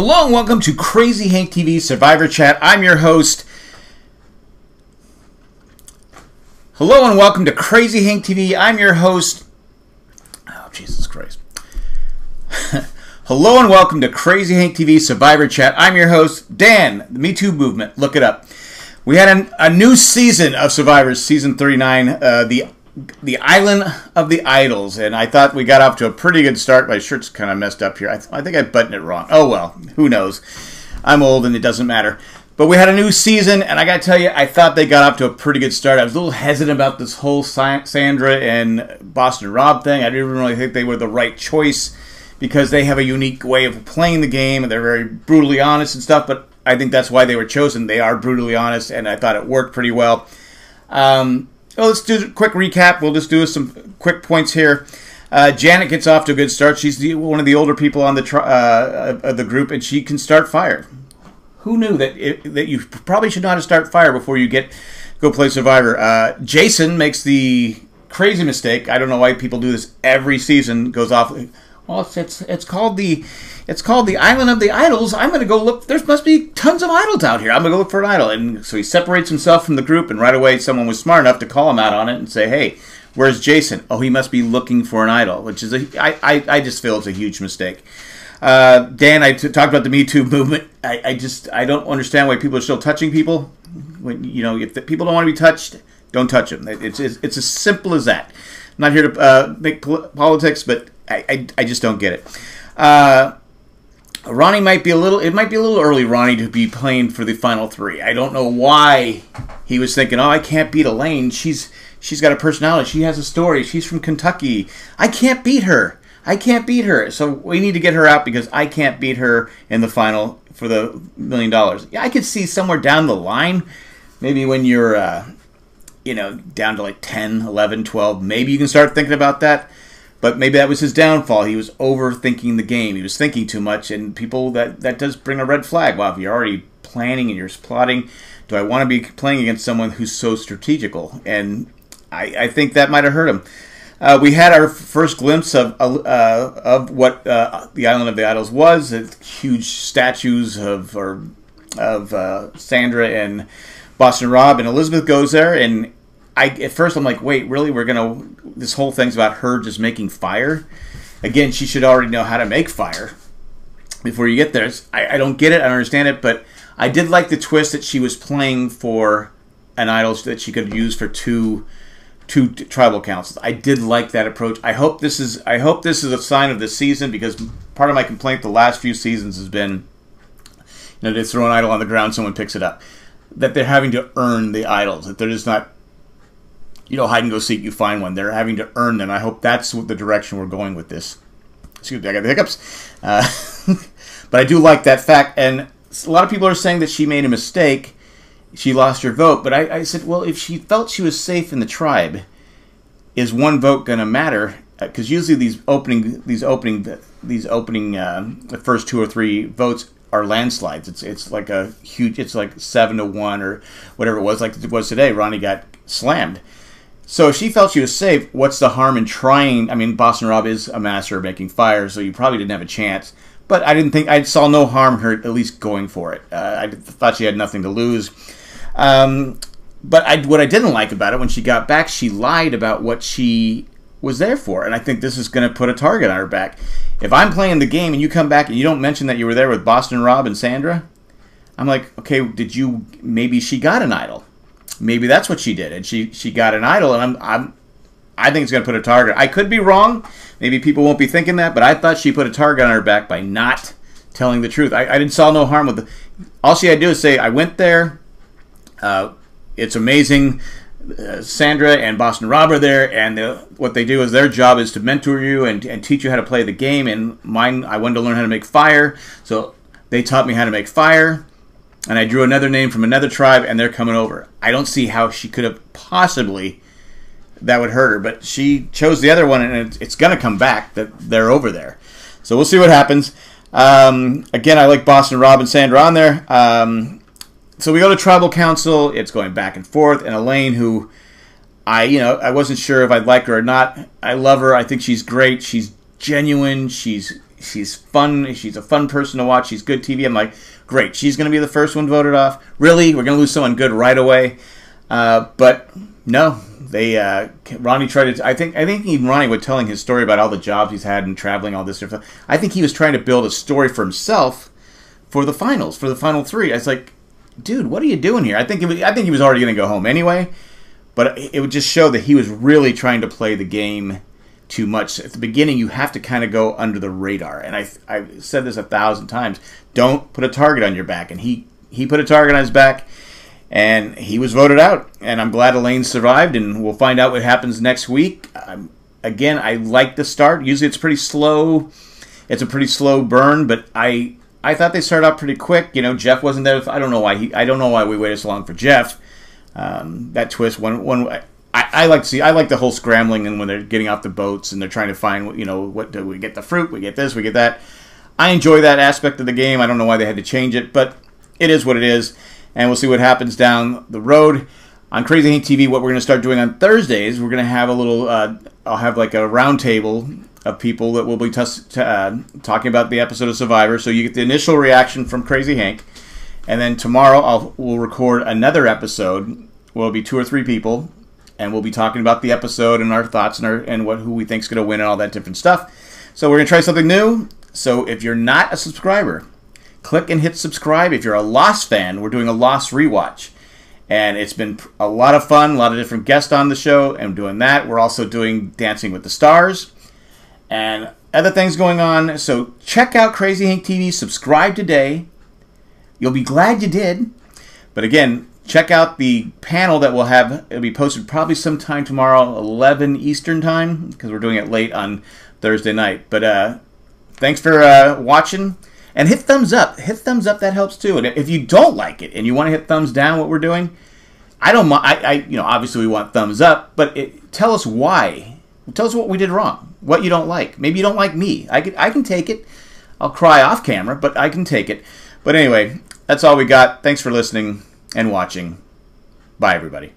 Hello and welcome to Crazy Hank TV Survivor Chat. I'm your host. Hello and welcome to Crazy Hank TV. I'm your host. Oh, Jesus Christ. Hello and welcome to Crazy Hank TV Survivor Chat. I'm your host, Dan, the Me Too Movement. Look it up. We had an, a new season of Survivors, season 39, uh, the the Island of the Idols, and I thought we got off to a pretty good start. My shirt's kind of messed up here. I, th- I think I buttoned it wrong. Oh well, who knows? I'm old and it doesn't matter. But we had a new season, and I got to tell you, I thought they got off to a pretty good start. I was a little hesitant about this whole Sandra and Boston Rob thing. I didn't really think they were the right choice because they have a unique way of playing the game, and they're very brutally honest and stuff. But I think that's why they were chosen. They are brutally honest, and I thought it worked pretty well. Um, well, let's do a quick recap. We'll just do some quick points here. Uh, Janet gets off to a good start. She's the, one of the older people on the uh, of the group, and she can start fire. Who knew that it, that you probably should not start fire before you get go play Survivor? Uh, Jason makes the crazy mistake. I don't know why people do this every season. Goes off. Well, it's it's, it's called the it's called the Island of the Idols. I'm going to go look. There must be tons of idols out here. I'm going to go look for an idol. And so he separates himself from the group, and right away someone was smart enough to call him out on it and say, "Hey, where's Jason? Oh, he must be looking for an idol," which is a I I, I just feel it's a huge mistake. Uh, Dan, I t- talked about the Me Too movement. I, I just I don't understand why people are still touching people. When you know if the, people don't want to be touched, don't touch them. It's it's, it's as simple as that. I'm not here to uh, make pol- politics, but I, I, I just don't get it. Uh, Ronnie might be a little. It might be a little early, Ronnie, to be playing for the final three. I don't know why he was thinking, "Oh, I can't beat Elaine. She's she's got a personality. She has a story. She's from Kentucky. I can't beat her. I can't beat her. So we need to get her out because I can't beat her in the final for the million dollars." Yeah, I could see somewhere down the line, maybe when you're, uh, you know, down to like 10, 11, 12, maybe you can start thinking about that. But maybe that was his downfall. He was overthinking the game. He was thinking too much, and people that that does bring a red flag. Wow, if you're already planning and you're plotting, do I want to be playing against someone who's so strategical? And I, I think that might have hurt him. Uh, we had our first glimpse of uh, of what uh, the Island of the Idols was. huge statues of or of uh, Sandra and Boston Rob, and Elizabeth goes there, and I at first I'm like, wait, really? We're gonna this whole thing's about her just making fire. Again, she should already know how to make fire before you get there. I, I don't get it. I don't understand it, but I did like the twist that she was playing for an idol that she could use for two two tribal councils. I did like that approach. I hope this is I hope this is a sign of the season because part of my complaint the last few seasons has been you know they throw an idol on the ground, someone picks it up. That they're having to earn the idols. That they're just not you know, hide and go seek, you find one. They're having to earn them. I hope that's what the direction we're going with this. Excuse me, I got the hiccups. Uh, but I do like that fact. And a lot of people are saying that she made a mistake. She lost her vote. But I, I said, well, if she felt she was safe in the tribe, is one vote going to matter? Because uh, usually these opening, these opening, these opening, uh, the first two or three votes are landslides. It's it's like a huge. It's like seven to one or whatever it was. Like it was today. Ronnie got slammed. So she felt she was safe, what's the harm in trying? I mean, Boston Rob is a master of making fire, so you probably didn't have a chance. But I didn't think I saw no harm in her at least going for it. Uh, I thought she had nothing to lose. Um, but I, what I didn't like about it when she got back, she lied about what she was there for, and I think this is going to put a target on her back. If I'm playing the game and you come back and you don't mention that you were there with Boston Rob and Sandra, I'm like, okay, did you? Maybe she got an idol maybe that's what she did, and she she got an idol, and I'm I'm I think it's going to put a target. I could be wrong. Maybe people won't be thinking that, but I thought she put a target on her back by not telling the truth. I, I didn't saw no harm with it. All she had to do is say, "I went there. Uh, it's amazing." Uh, Sandra and Boston Rob are there, and the, what they do is their job is to mentor you and, and teach you how to play the game. And mine, I wanted to learn how to make fire, so they taught me how to make fire and I drew another name from another tribe, and they're coming over. I don't see how she could have possibly that would hurt her, but she chose the other one, and it's going to come back that they're over there. So we'll see what happens. Um, again, I like Boston Rob and Sandra on there. Um, so we go to tribal council. It's going back and forth, and Elaine, who I, you know, I wasn't sure if I'd like her or not. I love her. I think she's great. She's genuine. She's she's fun. She's a fun person to watch. She's good TV. I'm like, great. She's going to be the first one voted off. Really, we're going to lose someone good right away. Uh, but no, they uh, Ronnie tried to. I think I think even Ronnie was telling his story about all the jobs he's had and traveling, all this stuff. I think he was trying to build a story for himself for the finals, for the final three. I was like, dude, what are you doing here? I think was, I think he was already going to go home anyway, but it would just show that he was really trying to play the game too much. At the beginning, you have to kind of go under the radar, and I I said this a thousand times. Don't put a target on your back, and he he put a target on his back and he was voted out. And I'm glad Elaine survived, and we'll find out what happens next week. Um, again, I like the start. Usually, it's pretty slow. It's a pretty slow burn, but I I thought they started out pretty quick. You know, Jeff wasn't there. I don't know why he. I don't know why we waited so long for Jeff. Um, that twist one one. I, I like to see. I like the whole scrambling and when they're getting off the boats and they're trying to find. You know, what do we get the fruit? We get this. We get that. I enjoy that aspect of the game. I don't know why they had to change it, but it is what it is and we'll see what happens down the road. On Crazy Hank TV, what we're going to start doing on Thursdays, we're going to have a little, uh, I'll have like a roundtable of people that will be t- t- uh, talking about the episode of Survivor. So you get the initial reaction from Crazy Hank, and then tomorrow I'll we'll record another episode. Will be two or three people, and we'll be talking about the episode and our thoughts and our and what who we think's going to win and all that different stuff. So we're going to try something new. So if you're not a subscriber, click and hit subscribe. If you're a Lost fan, we're doing a Lost rewatch. And it's been a lot of fun, a lot of different guests on the show, and doing that. We're also doing Dancing with the Stars and other things going on. So check out Crazy Hank TV, subscribe today. You'll be glad you did. But again, check out the panel that we'll have. It'll be posted probably sometime tomorrow, 11 Eastern time, because we're doing it late on Thursday night. But uh, thanks for uh, watching. And hit thumbs up. Hit thumbs up. That helps too. And if you don't like it and you want to hit thumbs down, what we're doing, I don't. I, I you know, obviously we want thumbs up, but it, tell us why. Tell us what we did wrong. What you don't like. Maybe you don't like me. I can. I can take it. I'll cry off camera, but I can take it. But anyway, that's all we got. Thanks for listening and watching. Bye, everybody.